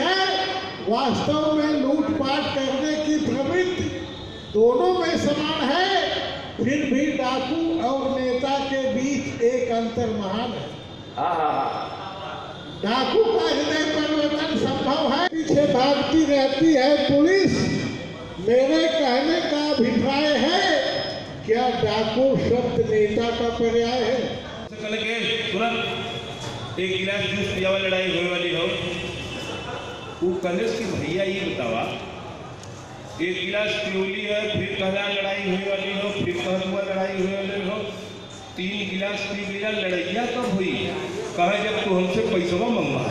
है वास्तव में लूटपाट करने की प्रवृत्ति दोनों में समान है फिर भी डाकू और नेता के बीच एक अंतर महान है। डाकू का हृदय परिवर्तन संभव है पीछे भागती रहती है पुलिस। मेरे कहने का अभिप्राय है क्या डाकू शब्द नेता का पर्याय है? तुरंत एक गिलास जूस पिया लड़ाई हुई वो कहे के भैया ये बतावा, एक गिलास पियोली है, फिर कहला लड़ाई हुई वाली हो, फिर कहत लड़ाई हुई वाली हो, तीन गिलास पी लिया लड़ैया कब हुई? कहे जब तू हमसे पैसवा मंगवा।